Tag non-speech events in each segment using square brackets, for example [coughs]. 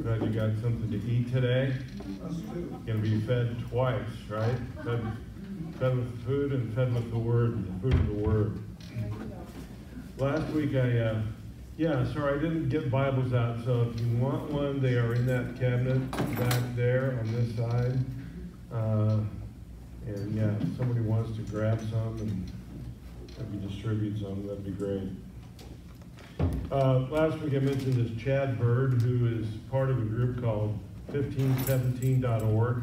Glad you got something to eat today. Going to be fed twice, right? Fed, fed with food and fed with the word, the food of the word. Last week I, uh, yeah, sorry, I didn't get Bibles out, so if you want one, they are in that cabinet back there on this side. Uh, and yeah, if somebody wants to grab some and maybe distribute some, that'd be great. Uh, last week I mentioned this Chad Bird, who is part of a group called 1517.org.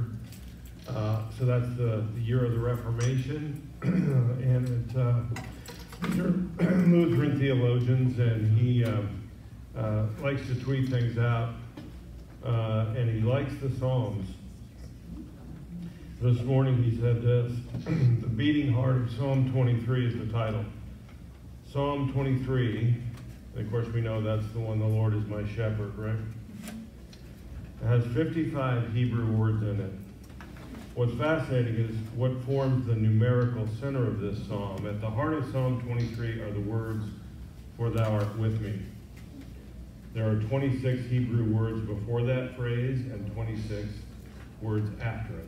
Uh, so that's the, the, year of the Reformation, [clears throat] and it, uh, these are [clears throat] Lutheran theologians, and he uh, uh, likes to tweet things out, uh, and he likes the Psalms. This morning he said this [clears throat] The beating heart of Psalm 23 is the title. Psalm 23 and of course, we know that's the one, the Lord is my shepherd, right? It has 55 Hebrew words in it. What's fascinating is what forms the numerical center of this psalm. At the heart of Psalm 23 are the words, For thou art with me. There are 26 Hebrew words before that phrase and 26 words after it.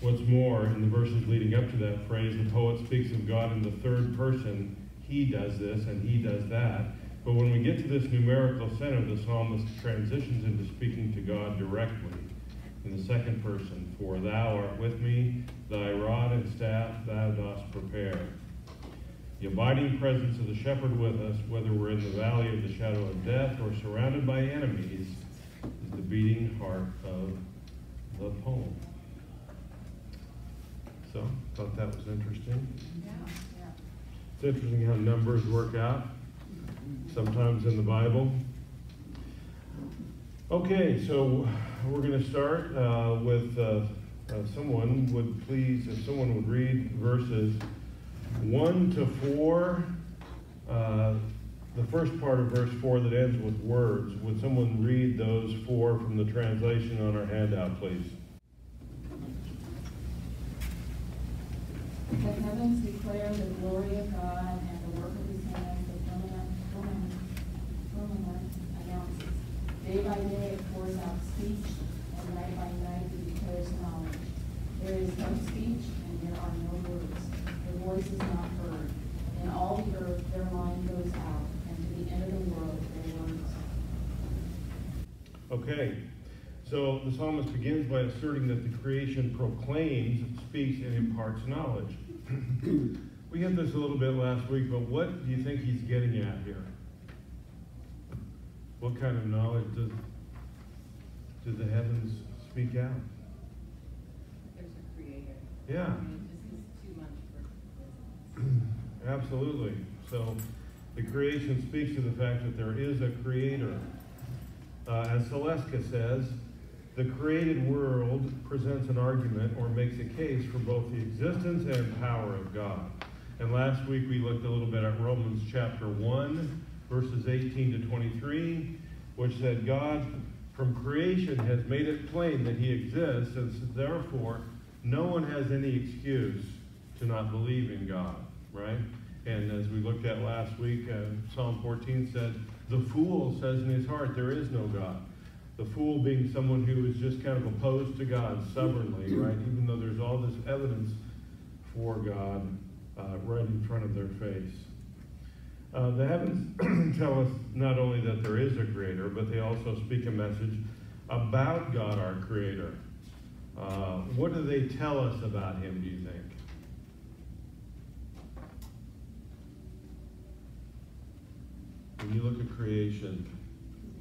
What's more, in the verses leading up to that phrase, the poet speaks of God in the third person he does this and he does that. But when we get to this numerical center, the psalmist transitions into speaking to God directly in the second person. For thou art with me, thy rod and staff thou dost prepare. The abiding presence of the shepherd with us, whether we're in the valley of the shadow of death or surrounded by enemies, is the beating heart of the poem. So, thought that was interesting. Yeah. It's interesting how numbers work out, sometimes in the Bible. Okay, so we're going to start uh, with uh, uh, someone would please, if someone would read verses 1 to 4, uh, the first part of verse 4 that ends with words. Would someone read those four from the translation on our handout, please? The heavens declare the glory of God, and the work of his hands, the firmament, firmament announces. Day by day it pours out speech, and night by night it declares knowledge. There is no speech, and there are no words. Their voice is not heard. In all the earth their mind goes out, and to the end of the world their words. Okay. So the psalmist begins by asserting that the creation proclaims, speaks, and imparts knowledge. [clears throat] we hit this a little bit last week, but what do you think he's getting at here? What kind of knowledge does, do the heavens speak out? There's a creator. Yeah. I mean, this is too much for [clears throat] Absolutely. So the creation speaks to the fact that there is a creator. Uh, as Saleska says, the created world presents an argument or makes a case for both the existence and power of God. And last week we looked a little bit at Romans chapter 1, verses 18 to 23, which said God from creation has made it plain that he exists, and so therefore no one has any excuse to not believe in God, right? And as we looked at last week, uh, Psalm 14 said, The fool says in his heart, There is no God. The fool being someone who is just kind of opposed to God stubbornly, right? Even though there's all this evidence for God uh, right in front of their face. Uh, the heavens [clears throat] tell us not only that there is a creator, but they also speak a message about God, our creator. Uh, what do they tell us about him, do you think? When you look at creation,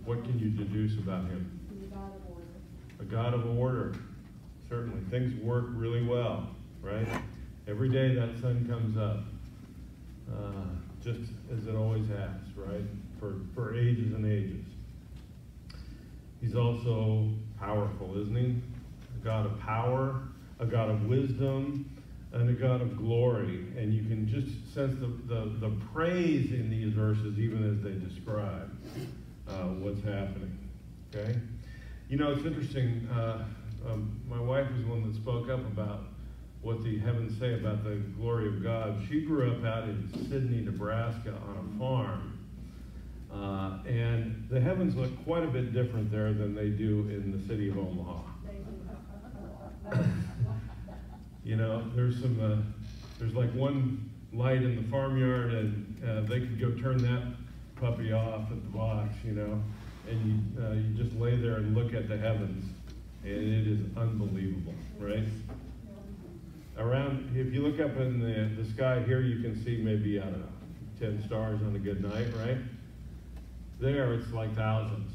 what can you deduce about him? He's a God of order. A God of order. Certainly. Things work really well, right? Every day that sun comes up, uh, just as it always has, right? For, for ages and ages. He's also powerful, isn't he? A God of power, a God of wisdom, and a God of glory. And you can just sense the, the, the praise in these verses, even as they describe uh, what's happening. Okay? You know, it's interesting. Uh, um, my wife was the one that spoke up about what the heavens say about the glory of God. She grew up out in Sidney, Nebraska on a farm. Uh, and the heavens look quite a bit different there than they do in the city of Omaha. You know, there's some, uh, there's like one light in the farmyard and, uh, they could go turn that puppy off at the box, you know? And you, uh, you just lay there and look at the heavens and it is unbelievable, right? Around, if you look up in the, the sky here, you can see maybe, I don't know, ten stars on a good night, right? There, it's like thousands.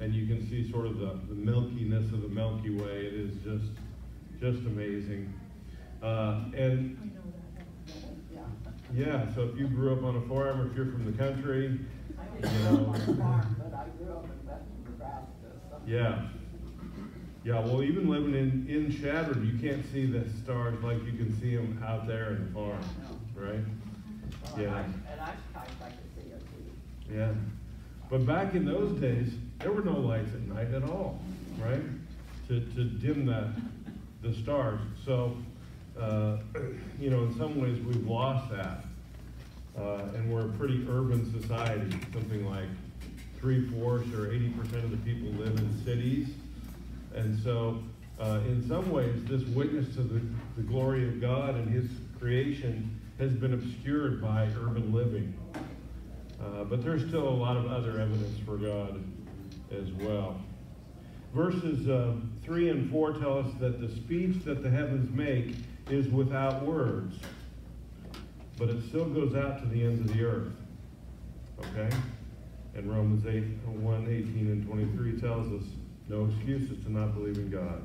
And you can see sort of the, the milkiness of the Milky Way. It is just, just amazing. Uh, and yeah, so if you grew up on a farm or if you're from the country, You know. grow up on a farm, but I grew up in western Nebraska, yeah. Yeah, well, even living in, in Chadron, you can't see the stars like you can see them out there in the farm, right? Well, Yeah. I- At I could see it too. Yeah. But back in those days, there were no lights at night at all, right? To, to dim the, the stars. So, uh, you know, in some ways, we've lost that. Uh, and we're a pretty urban society. Something like three fourths or 80% of the people live in cities. And so, uh, in some ways, this witness to the, the glory of God and His creation has been obscured by urban living. Uh, but there's still a lot of other evidence for God as well. Verses uh, 3 and 4 tell us that the speech that the heavens make is without words, but it still goes out to the ends of the earth. Okay? And Romans 8, 1, 18, and 23 tells us no excuses to not believe in God.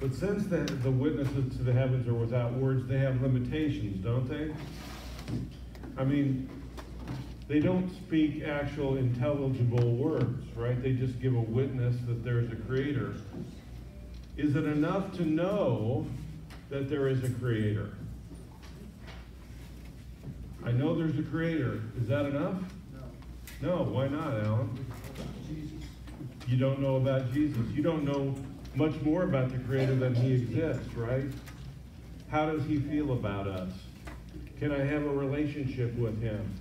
But since the, the witnesses to the heavens are without words, they have limitations, don't they? I mean, they don't speak actual intelligible words, right? They just give a witness that there's a creator. Is it enough to know that there is a creator? I know there's a creator. Is that enough? No. No, why not, Alan? Jesus. You don't know about Jesus. You don't know much more about the creator than he exists, right? How does he feel about us? Can I have a relationship with him?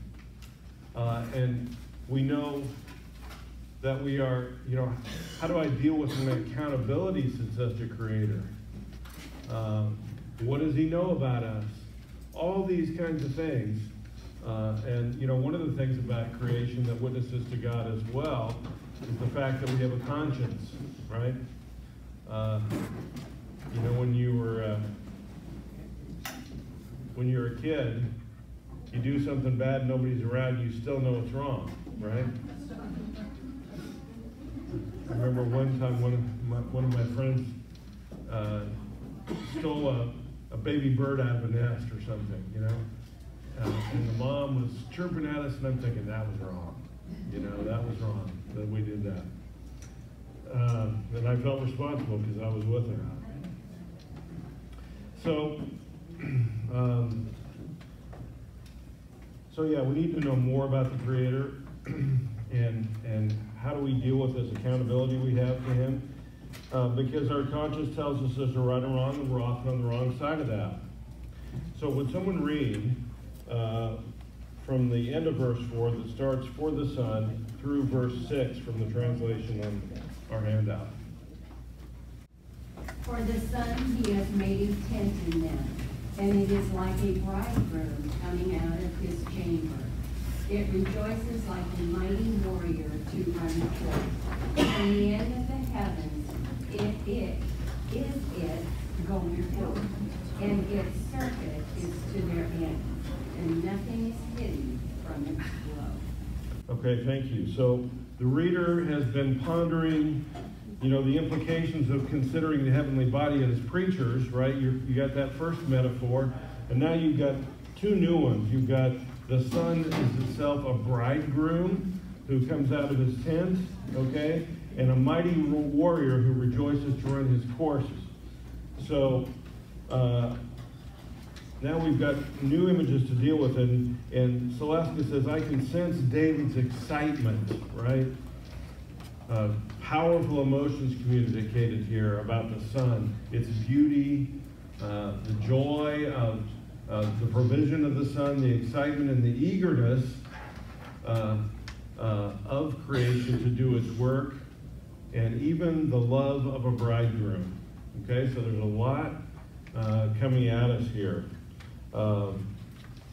Uh, and we know that we are, you know, how do I deal with an accountability to such a creator? Um, what does he know about us? All these kinds of things. Uh, and, you know, one of the things about creation that witnesses to God as well is the fact that we have a conscience, right? Uh, you know, when you were uh, when you're a kid, you do something bad, nobody's around, you still know it's wrong, right? I remember one time one of my, one of my friends uh, stole a, a baby bird out of a nest or something, you know? Uh, and the mom was chirping at us, and I'm thinking, that was wrong. You know, that was wrong that we did that. Uh, and I felt responsible because I was with her. So, [clears throat] um, so yeah, we need to know more about the Creator [clears throat] and and how do we deal with this accountability we have to Him? Uh, because our conscience tells us there's a right and wrong, and we're often on the wrong side of that. So would someone read uh, from the end of verse 4 that starts for the sun through verse 6 from the translation on our handout? For the sun he has made his tent in them, and it is like a bridegroom coming out of his chamber. It rejoices like a mighty warrior to run forth. From the end of the heavens, it, it is it going forth, and its circuit is to their end, and nothing is hidden from its glow. Okay, thank you. So the reader has been pondering, you know, the implications of considering the heavenly body as preachers, right? you you got that first metaphor, and now you've got two new ones. You've got the sun is itself a bridegroom who comes out of his tent, okay, and a mighty warrior who rejoices to run his courses. So uh, now we've got new images to deal with, and, and says, I can sense David's excitement, right? Uh, powerful emotions communicated here about the sun, its beauty, uh, the joy of uh, the provision of the sun, the excitement and the eagerness uh, uh, of creation to do its work, and even the love of a bridegroom. Okay, so there's a lot uh, coming at us here. Um,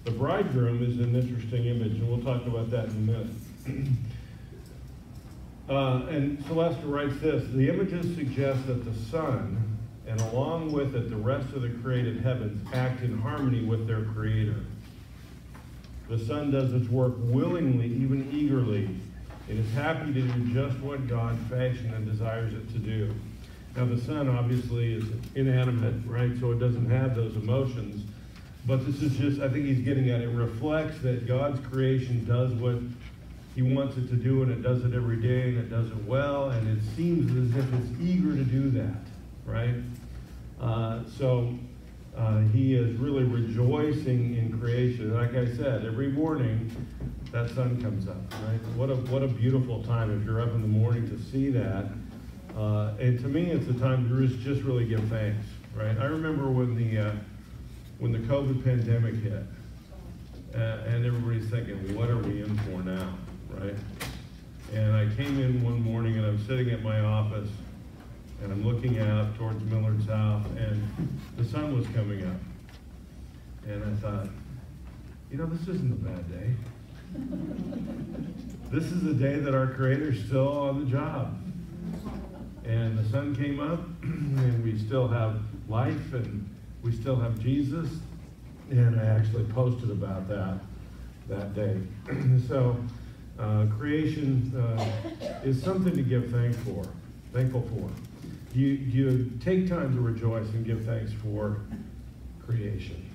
the bridegroom is an interesting image, and we'll talk about that in a minute. [clears throat] Uh, and Saleska writes this The images suggest that the sun, and along with it the rest of the created heavens, act in harmony with their creator. The sun does its work willingly, even eagerly. It is happy to do just what God fashioned and desires it to do. Now, the sun obviously is inanimate, right? So it doesn't have those emotions. But this is just, I think he's getting at it, reflects that God's creation does what he wants it to do, and it does it every day, and it does it well, and it seems as if it's eager to do that, right? Uh, so uh, he is really rejoicing in creation. Like I said, every morning that sun comes up, right? What a what a beautiful time if you're up in the morning to see that. Uh, and to me, it's a time to just really give thanks, right? I remember when the uh, when the COVID pandemic hit, uh, and everybody's thinking, what are we in for now, right? And I came in one morning and I'm sitting at my office and I'm looking out towards Millard South and the sun was coming up. And I thought, you know, this isn't a bad day. This is the day that our Creator's still on the job. And the sun came up [clears throat] and we still have life and we still have Jesus. And I actually posted about that that day. [clears throat] so uh, creation uh, is something to give thanks for, thankful for. You, you take time to rejoice and give thanks for creation.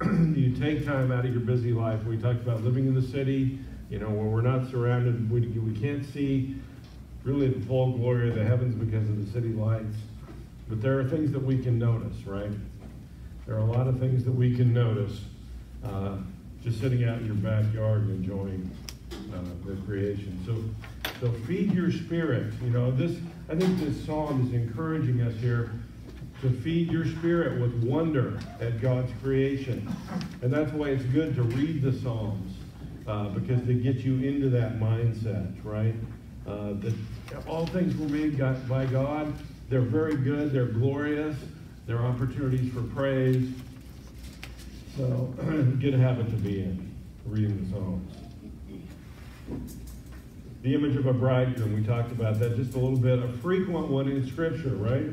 [clears throat] you take time out of your busy life. We talked about living in the city, you know, where we're not surrounded, we, we can't see really the full glory of the heavens because of the city lights. But there are things that we can notice, right? There are a lot of things that we can notice uh, just sitting out in your backyard and enjoying uh, the creation. So, so feed your spirit. You know, this. I think this psalm is encouraging us here to feed your spirit with wonder at God's creation, and that's why it's good to read the psalms uh, because they get you into that mindset, right? Uh, that all things were made by God. They're very good. They're glorious. They're opportunities for praise. So, [clears throat] good habit to be in, reading the Psalms. The image of a bridegroom, we talked about that just a little bit. A frequent one in Scripture, right?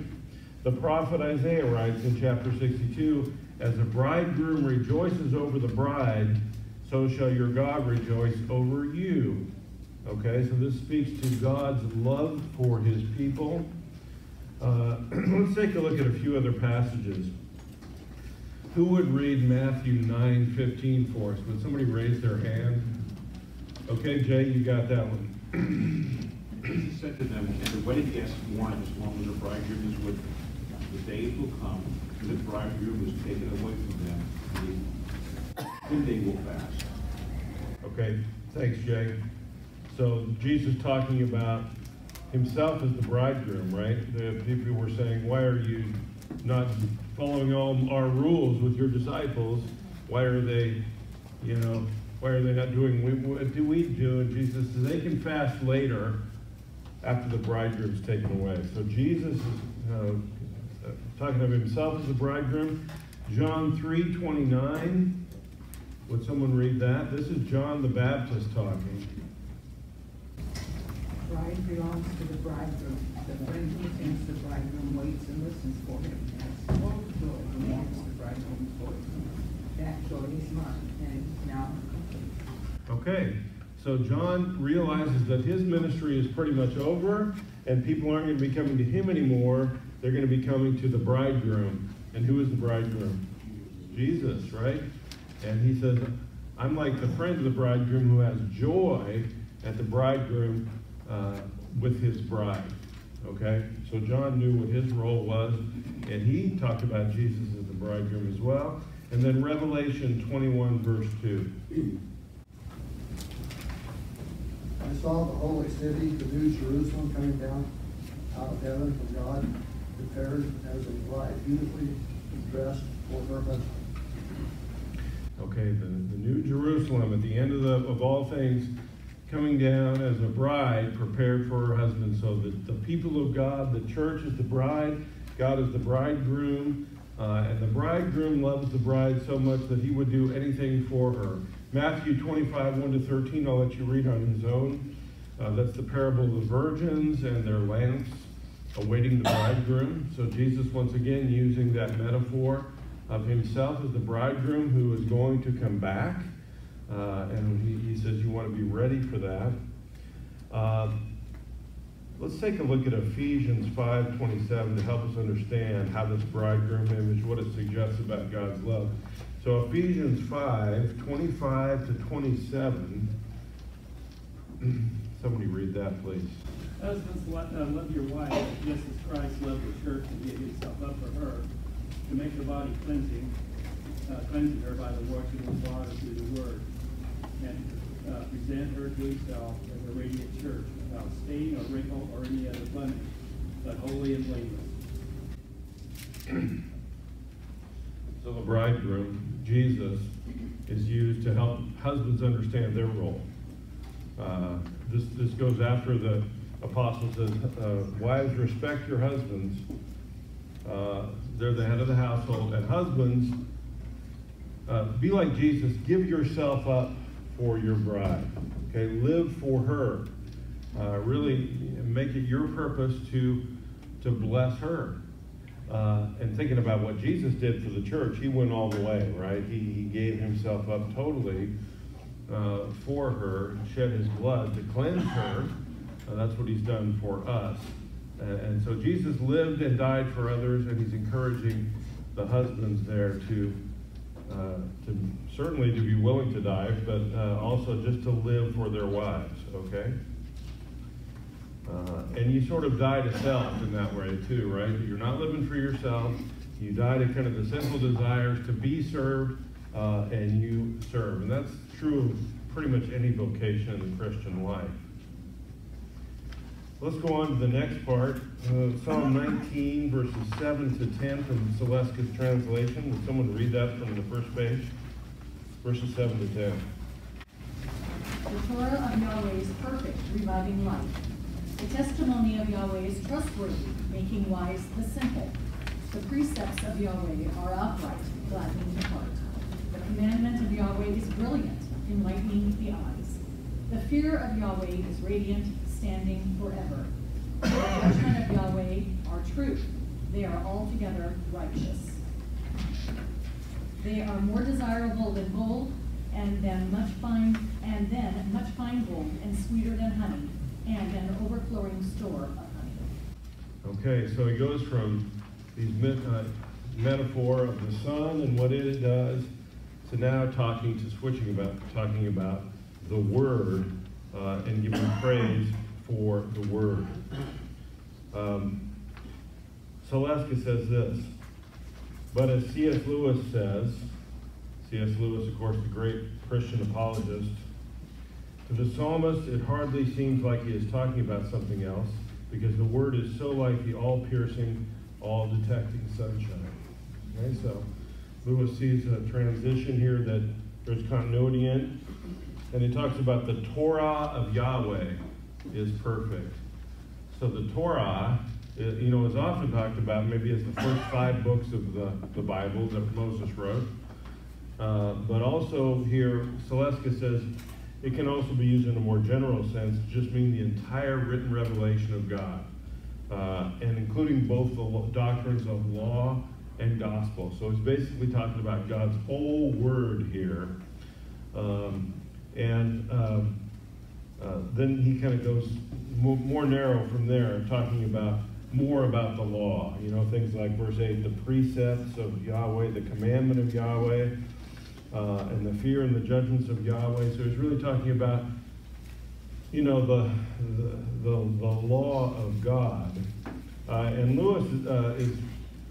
The prophet Isaiah writes in chapter 62 As the bridegroom rejoices over the bride, so shall your God rejoice over you. Okay, so this speaks to God's love for his people. Uh, [clears throat] let's take a look at a few other passages. Who would read Matthew 9 15 for us? Would somebody raise their hand? Okay, Jay, you got that one. [clears throat] Jesus said to them, And the wedding guests mourn as long as the bridegroom is with them. The days will come when the bridegroom is taken away from them, and they will fast. Okay, thanks, Jay. So Jesus talking about himself as the bridegroom, right? The people were saying, Why are you not following all our rules with your disciples? Why are they, you know, why are they not doing what do we do? And Jesus says they can fast later after the bridegroom's taken away. So Jesus is uh, talking of himself as the bridegroom. John 3 29. Would someone read that? This is John the Baptist talking. Bride belongs to the bridegroom. The friend who attends the bridegroom waits and listens for him. Has full joy when he hears the bridegroom's voice. That joy is mine, and now complete. Okay, so John realizes that his ministry is pretty much over, and people aren't going to be coming to him anymore. They're going to be coming to the bridegroom. And who is the bridegroom? Jesus, right? And he says, I'm like the friend of the bridegroom who has joy at the bridegroom uh, with his bride. Okay? So John knew what his role was, and he talked about Jesus as the bridegroom as well. And then Revelation 21, verse 2. I saw the holy city, the new Jerusalem, coming down out of heaven from God, prepared as a bride, beautifully dressed for her husband. Okay, the, the new Jerusalem at the end of, the, of all things, coming down as a bride prepared for her husband. So that the people of God, the church is the bride, God is the bridegroom, uh, and the bridegroom loves the bride so much that he would do anything for her. Matthew 25, 1 to 13, I'll let you read on his own. Uh, that's the parable of the virgins and their lamps awaiting the bridegroom. So Jesus, once again, using that metaphor of himself as the bridegroom who is going to come back. Uh, and he, he, says you want to be ready for that. Uh, let's take a look at Ephesians 5.27 to help us understand how this bridegroom image, what it suggests about God's love. So Ephesians 5, 25 to 27. [clears throat] Somebody read that, please. Husbands, love, your wife just as Christ loved the church and gave himself up for her to make the body cleansing, uh, cleansing her by the washing of water through the word, and uh, present her to himself as a radiant church without stain or wrinkle or any other blemish, but holy and blameless. [clears throat] So the bridegroom, Jesus, is used to help husbands understand their role. Uh, this, this goes after the apostle says, uh, wives, respect your husbands. Uh, they're the head of the household. And husbands, uh, be like Jesus. Give yourself up for your bride. Okay, live for her. Uh, really make it your purpose to to bless her. Uh, and thinking about what Jesus did for the church, he went all the way, right? He, he gave himself up totally uh, for her, shed his blood to cleanse her. Uh, that's what he's done for us. And, so Jesus lived and died for others, and he's encouraging the husbands there to, uh, to certainly to be willing to die, but uh, also just to live for their wives, okay? Uh, and you sort of die to self in that way too, right? You're not living for yourself. You die to kind of the sinful desires to be served, uh, and you serve. And that's true of pretty much any vocation in the Christian life. Let's go on to the next part. Uh, Psalm 19, verses 7 to 10 from Saleska's translation. Would someone read that from the first page? Verses 7 to 10. The Torah of Yahweh is perfect, reviving life. The testimony of Yahweh is trustworthy, making wise the simple. The precepts of Yahweh are upright, gladdening the heart. The commandment of Yahweh is brilliant, enlightening the eyes. The fear of Yahweh is radiant, standing forever. The judgment of Yahweh are true. They are altogether righteous. They are more desirable than gold, and then much fine, and then much fine gold, and sweeter than honey and an overflowing store of honey. Okay, so he goes from these uh, metaphor of the sun and what it does to now talking to switching about talking about the word uh, and giving praise for the word. Um, Saleska says this, but as C.S. Lewis says, C.S. Lewis, of course, the great Christian apologist, to the psalmist, it hardly seems like he is talking about something else because the word is so like the all piercing, all detecting sunshine. Okay, so Lewis sees a transition here that there's continuity in. And he talks about the Torah of Yahweh is perfect. So the Torah, you know, is often talked about maybe as the first five books of the, the Bible that Moses wrote. Uh, but also here, Saleska says it can also be used in a more general sense to just mean the entire written revelation of God, uh, and including both the doctrines of law and gospel. So it's basically talking about God's whole word here. Um, and um, uh, then he kind of goes more, more narrow from there, talking about more about the law. You know, things like verse 8, the precepts of Yahweh, the commandment of Yahweh uh, and the fear and the judgments of Yahweh. So he's really talking about, you know, the, the, the, the law of God. Uh, and Lewis uh, is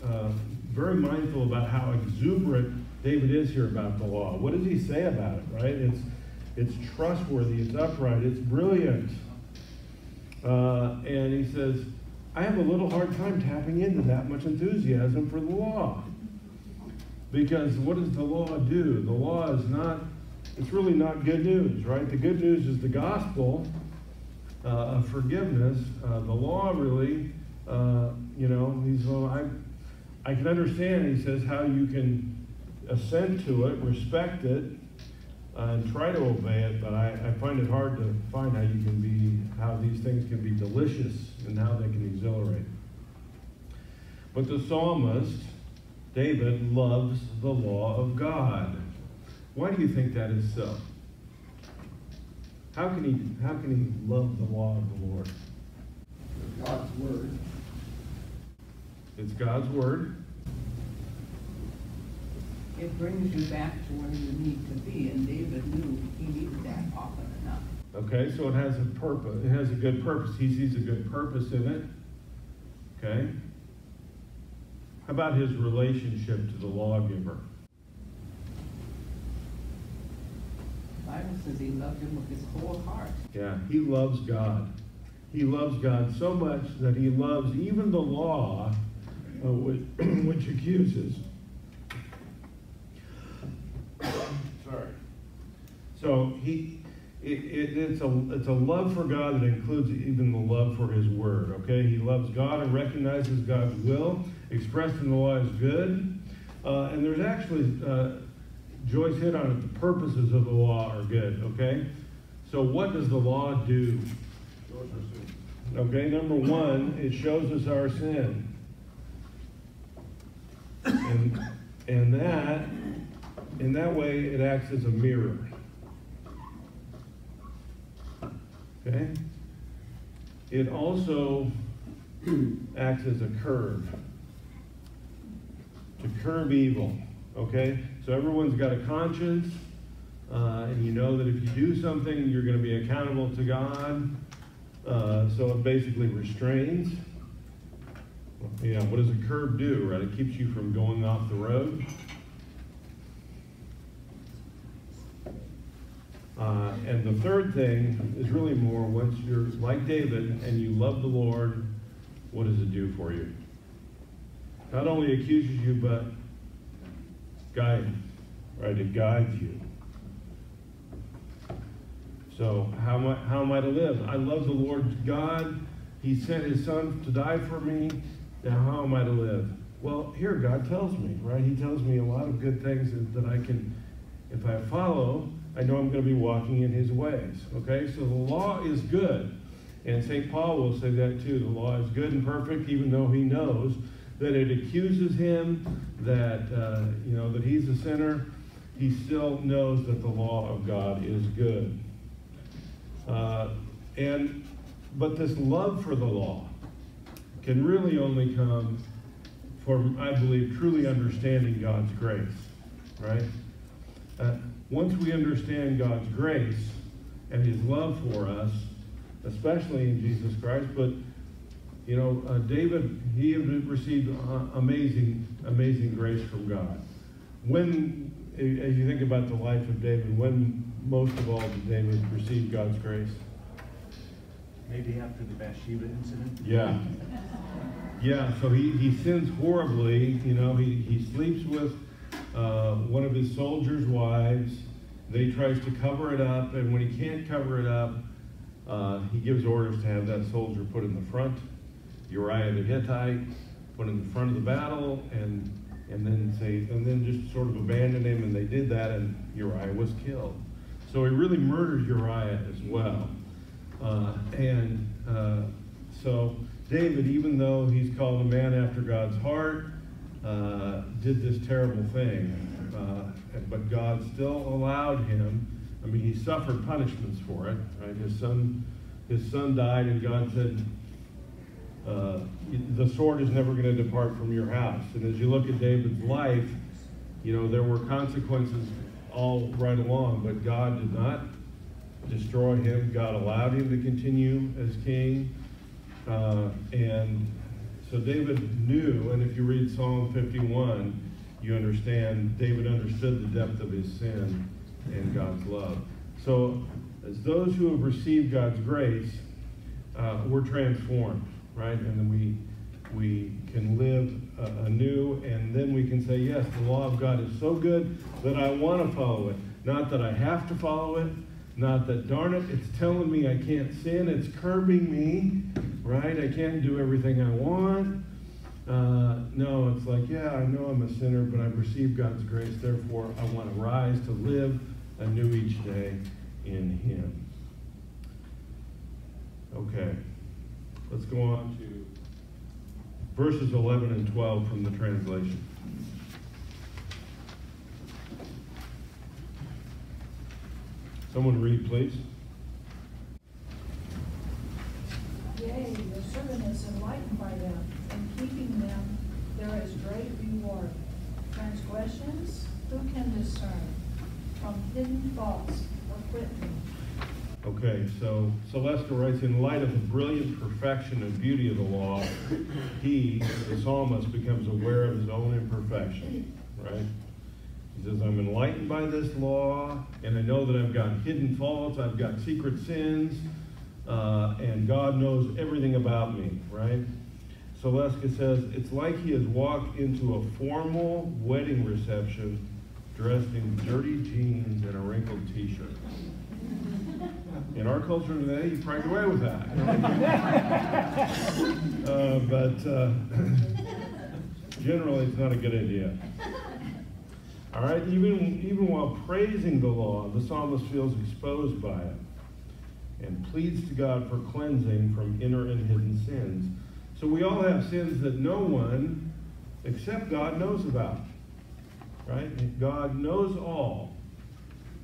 uh, very mindful about how exuberant David is here about the law. What does he say about it, right? It's, it's trustworthy, it's upright, it's brilliant. Uh, and he says, I have a little hard time tapping into that much enthusiasm for the law. Because what does the law do? The law is not it's really not good news, right? The good news is the gospel uh, of forgiveness. Uh, the law really, uh, you know, he's, well, I, I can understand, he says, how you can assent to it, respect it, uh, and try to obey it, but I, I find it hard to find how you can be, how these things can be delicious and how they can exhilarate. But the psalmist, David, loves the law of God. Why do you think that is so? How can he, how can he love the law of the Lord? God's word. It's God's word. It brings you back to where you need to be, and David knew he needed that often enough. Okay, so it has a purpose. It has a good purpose. He sees a good purpose in it. Okay? How about his relationship to the lawgiver? The Bible says he loved him with his whole heart. Yeah, he loves God. He loves God so much that he loves even the law uh, which, [clears throat] which accuses. [coughs] Sorry. So he, it, it, it's a it's a love for God that includes even the love for His Word. Okay, he loves God and recognizes God's will expressed in the law is good. Uh, and there's actually uh, Joyce hit on it. The purposes of the law are good. Okay, so what does the law do? Okay, number one, it shows us our sin. And, and that, in that way, it acts as a mirror. Okay? It also [clears throat] acts as a curve to curb evil. Okay? So everyone's got a conscience, uh, and you know that if you do something, you're going to be accountable to God. Uh, so it basically restrains. Yeah, what does a curb do, right? It keeps you from going off the road. Uh, and the third thing is really more once you're like David and you love the Lord, what does it do for you? Not only accuses you, but guides, right? It guides you. So how am I, how am I to live? I love the Lord God. He sent his son to die for me. Now how am I to live? Well, here God tells me, right? He tells me a lot of good things that, that I can, if I follow, I know I'm going to be walking in his ways. Okay? So the law is good. And St. Paul will say that too. The law is good and perfect, even though he knows that it accuses him, that uh, you know that he's a sinner. He still knows that the law of God is good. Uh, and but this love for the law can really only come from, I believe, truly understanding God's grace, right? Uh, once we understand God's grace and His love for us, especially in Jesus Christ, but you know, uh, David, he had received uh, amazing, amazing grace from God. When, as you think about the life of David, when most of all did David receive God's grace? Maybe after the Bathsheba incident? Yeah. [laughs] Yeah, so he, he sins horribly. You know, he, he sleeps with uh, one of his soldiers' wives. They tries to cover it up, and when he can't cover it up, uh, he gives orders to have that soldier put in the front. Uriah the Hittite put in the front of the battle, and and then say, and then just sort of abandon him, and they did that, and Uriah was killed. So he really murdered Uriah as well. Uh, and uh, so David, even though he's called a man after God's heart, uh, did this terrible thing. Uh, but God still allowed him. I mean, he suffered punishments for it. Right? His son, his son died, and God said, uh, "The sword is never going to depart from your house." And as you look at David's life, you know there were consequences all right along, but God did not destroy him. God allowed him to continue as king. Uh, and so David knew, and if you read Psalm 51, you understand David understood the depth of his sin and God's love. So, as those who have received God's grace, uh, we're transformed, right? And then we we can live uh, anew, and then we can say, yes, the law of God is so good that I want to follow it. Not that I have to follow it, not that, darn it, it's telling me I can't sin, it's curbing me, right? I can't do everything I want. Uh, no, it's like, yeah, I know I'm a sinner, but I've received God's grace. Therefore, I want to rise to live anew each day in Him. Okay, let's go on to verses 11 and 12 from the translation. Someone read, please. Yea, the servant is enlightened by them, in keeping them there is great reward. Transgressions, who can discern? From hidden faults, acquit me. Okay, so Saleska writes, in light of the brilliant perfection and beauty of the law, he, the psalmist, becomes aware of his own imperfection, right? He says, I'm enlightened by this law, and I know that I've got hidden faults, I've got secret sins, uh, and God knows everything about me, right? Saleska says, it's like he has walked into a formal wedding reception dressed in dirty jeans and a wrinkled t-shirt. [laughs] In our culture today, you probably get away with that. [laughs] uh, but uh, [clears throat] generally, it's not a good idea. All right, even, even while praising the law, the psalmist feels exposed by it and pleads to God for cleansing from inner and hidden sins. So we all have sins that no one except God knows about. Right? God knows all,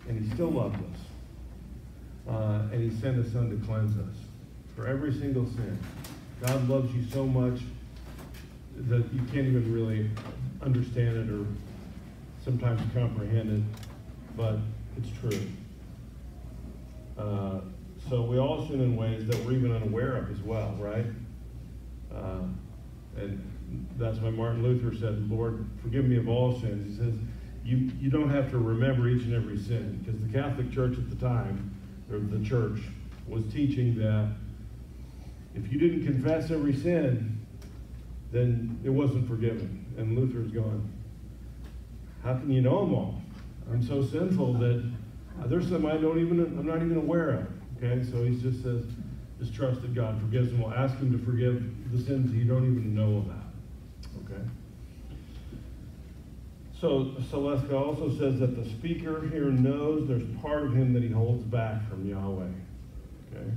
and He still loved us. Uh, and He sent His Son to cleanse us for every single sin. God loves you so much that you can't even really understand it or sometimes comprehend it, but it's true. Uh, so we all sin in ways that we're even unaware of as well, right? Uh, and that's why Martin Luther said, Lord, forgive me of all sins. He says, you, you don't have to remember each and every sin, because the Catholic Church at the time, or the church, was teaching that if you didn't confess every sin, then it wasn't forgiven. And Luther's going, how can you know them all? I'm so sinful that uh, there's some I don't even, I'm not even aware of. Okay, so he just says, just trust that God forgives and We'll ask him to forgive the sins you don't even know about. Okay? So Saleska also says that the speaker here knows there's part of him that he holds back from Yahweh. Okay?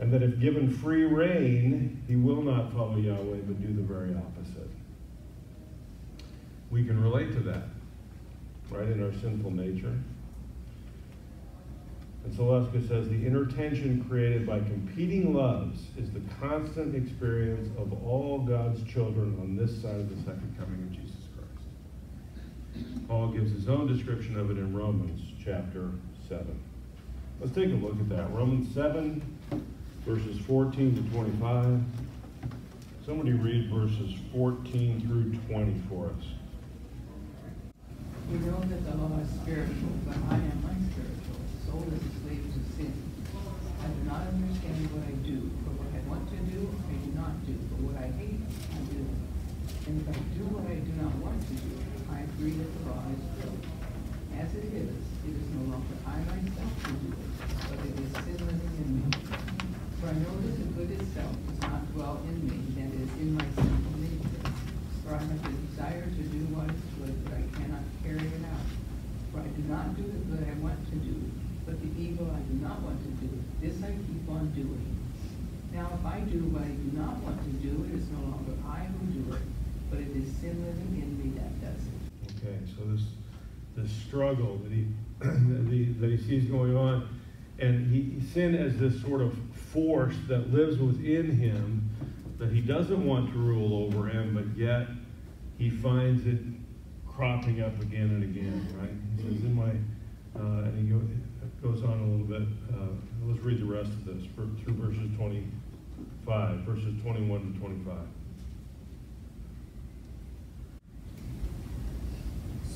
And that if given free rein, he will not follow Yahweh, but do the very opposite. We can relate to that, right, in our sinful nature. And Saleska says the inner tension created by competing loves is the constant experience of all God's children on this side of the second coming of Jesus Christ. Paul gives his own description of it in Romans chapter 7. Let's take a look at that. Romans 7, verses 14 to 25. Somebody read verses 14 through 20 for us. We know that the law is spiritual, but I am unspiritual, soul is a slave to sin. I do not understand what I do, for what I want to do, I do not do, but what I hate, I do. And if I do what I do not want to do, I agree that the law is good. As it is, it is no longer I myself who do it, but it is sin living in me. For I know that the good itself does not dwell in me, that is, in my sinful nature. For I have the desire to do what is good, but I cannot carry it out. For I do not do the good I want to do, but the evil I do not want to do, this I keep on doing. Now if I do what I do not want to do, it is no longer I who do it, but it is sin living in me that does it. Okay, so this this struggle that he [clears throat] that he, that he sees going on, and he sin as this sort of force that lives within him that he doesn't want to rule over him, but yet he finds it cropping up again and again. Right? He says, "In my," uh, and he go, goes on a little bit. Uh, let's read the rest of this through verses twenty-five, verses twenty-one to twenty-five.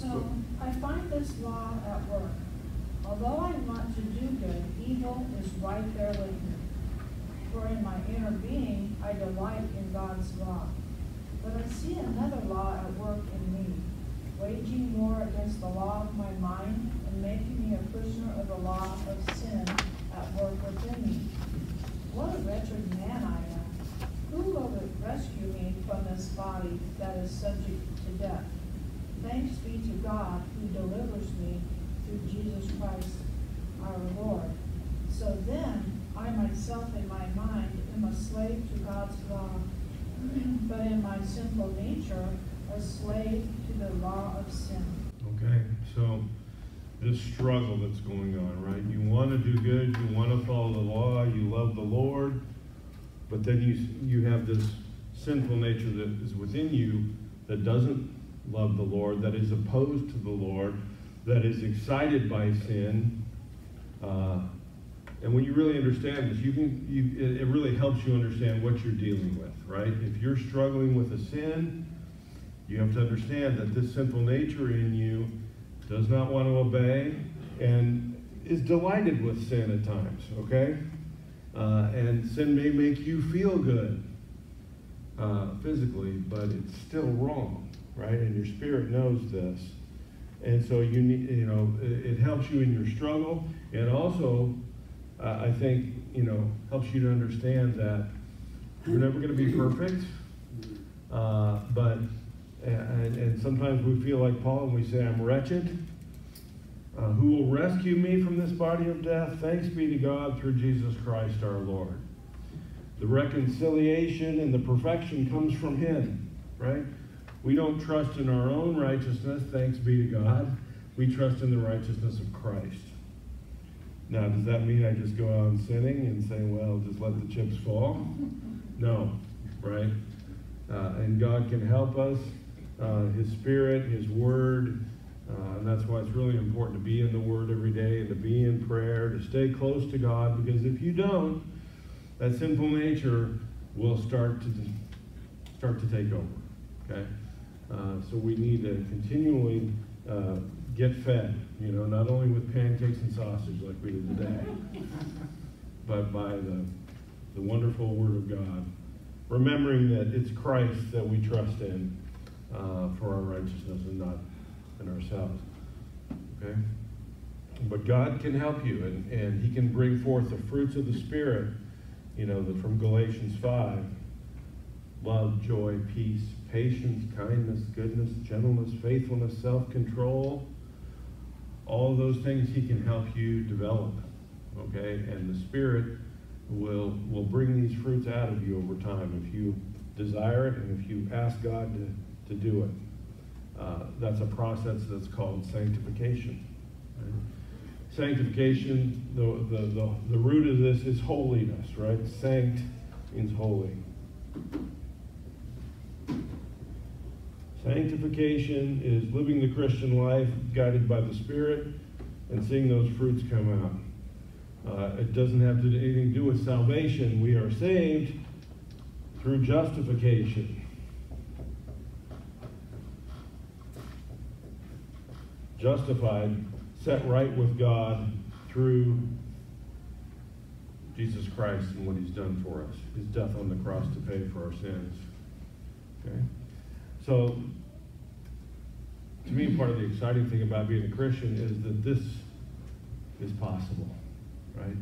So I find this law at work. Although I want to do good, evil is right there with me. For in my inner being, I delight in God's law. But I see another law at work in me, waging war against the law of my mind and making me a prisoner of the law of sin at work within me. What a wretched man I am. Who will rescue me from this body that is subject to death? Thanks be to God who delivers me through Jesus Christ our Lord. So then, I myself in my mind am a slave to God's law, but in my sinful nature, a slave to the law of sin. Okay, so this struggle that's going on, right? You want to do good, you want to follow the law, you love the Lord, but then you you have this sinful nature that is within you that doesn't love the Lord, that is opposed to the Lord, that is excited by sin. Uh, and when you really understand this, you can you it, it really helps you understand what you're dealing with, right? If you're struggling with a sin, you have to understand that this sinful nature in you does not want to obey and is delighted with sin at times, okay? Uh, and sin may make you feel good uh, physically, but it's still wrong, right? And your spirit knows this. And so you need, you know, it, it helps you in your struggle. And also, uh, I think, you know, helps you to understand that you're never going to be perfect. Uh, but, and, and sometimes we feel like Paul and we say, I'm wretched. Uh, who will rescue me from this body of death? Thanks be to God through Jesus Christ our Lord. The reconciliation and the perfection comes from Him, right? We don't trust in our own righteousness, thanks be to God. We trust in the righteousness of Christ. Now, does that mean I just go out sinning and say, well, just let the chips fall? [laughs] No, right? Uh, and God can help us. Uh, His Spirit, His Word, uh, and that's why it's really important to be in the Word every day and to be in prayer, to stay close to God, because if you don't, that sinful nature will start to start to take over. Okay, so we need to continually uh, get fed. You know, not only with pancakes and sausage like we did today, [laughs] but by the the wonderful Word of God. Remembering that it's Christ that we trust in uh, for our righteousness and not in ourselves. Okay? But God can help you, and, and He can bring forth the fruits of the Spirit, you know, the, from Galatians 5 love, joy, peace, patience, kindness, goodness, gentleness, faithfulness, self control. All those things He can help you develop. Okay? And the Spirit will, will bring these fruits out of you over time if you desire it and if you ask God to, to do it. Uh, that's a process that's called sanctification. Right? Sanctification, the, the, the, the root of this is holiness, right? Sanct means holy. Sanctification is living the Christian life guided by the Spirit and seeing those fruits come out. Uh, it doesn't have to do anything to do with salvation. We are saved through justification. justified, set right with God through Jesus Christ and what he's done for us, his death on the cross to pay for our sins. Okay? So, to me, part of the exciting thing about being a Christian is that this is possible, right?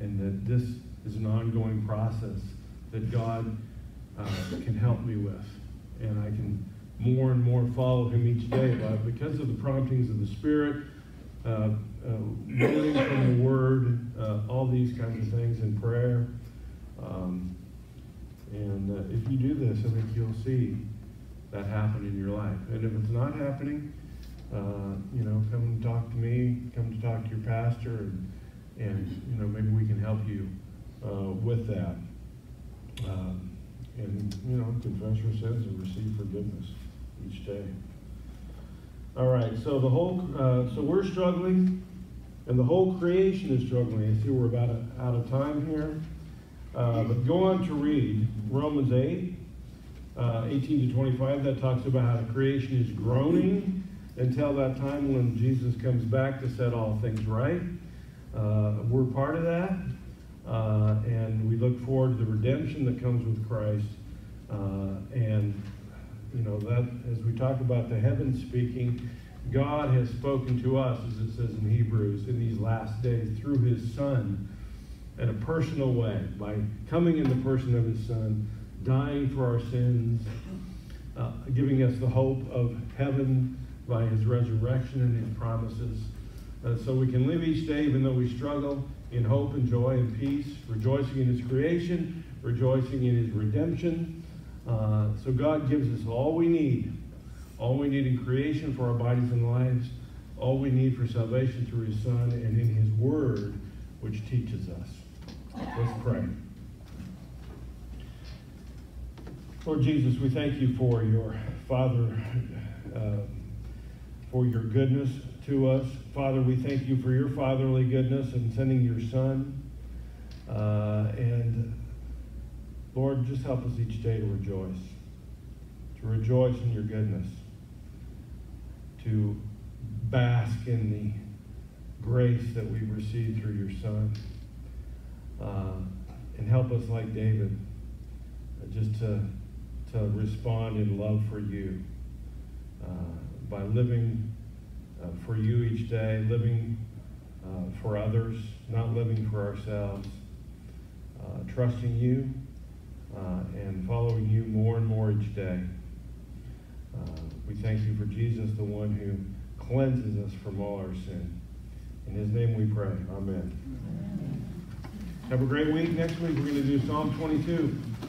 And that this is an ongoing process that God uh, can help me with. And I can more and more follow him each day but because of the promptings of the Spirit, uh, uh, learning from the Word, uh, all these kinds of things in prayer. Um, and uh, if you do this, I think you'll see that happen in your life. And if it's not happening, uh, you know, come talk to me, come to talk to your pastor, and, and you know, maybe we can help you uh, with that. Um, and, you know, confess your sins and receive forgiveness each day. All right, so the whole, uh, so we're struggling, and the whole creation is struggling. I see we're about out of time here. Uh, but go on to read Romans 8, uh, 18 to 25. That talks about how the creation is groaning until that time when Jesus comes back to set all things right. Uh, we're part of that, uh, and we look forward to the redemption that comes with Christ. Uh, and you know, that as we talk about the heavens speaking, God has spoken to us, as it says in Hebrews, in these last days through his Son in a personal way, by coming in the person of his Son, dying for our sins, uh, giving us the hope of heaven by his resurrection and his promises. Uh, so we can live each day, even though we struggle, in hope and joy and peace, rejoicing in his creation, rejoicing in his redemption. Uh, so God gives us all we need, all we need in creation for our bodies and lives, all we need for salvation through his Son and in his word, which teaches us. Let's pray. Lord Jesus, we thank you for your Father, uh, for your goodness to us. Father, we thank you for your fatherly goodness in sending your Son. Uh, and Lord, just help us each day to rejoice, to rejoice in your goodness, to bask in the grace that we've received through your Son. Uh, and help us, like David, uh, just to, to respond in love for you uh, by living uh, for you each day, living uh, for others, not living for ourselves, uh, trusting you uh, and following you more and more each day. Uh, we thank you for Jesus, the one who cleanses us from all our sin. In his name we pray. Amen. Have a great week. Next week we're going to do Psalm 22.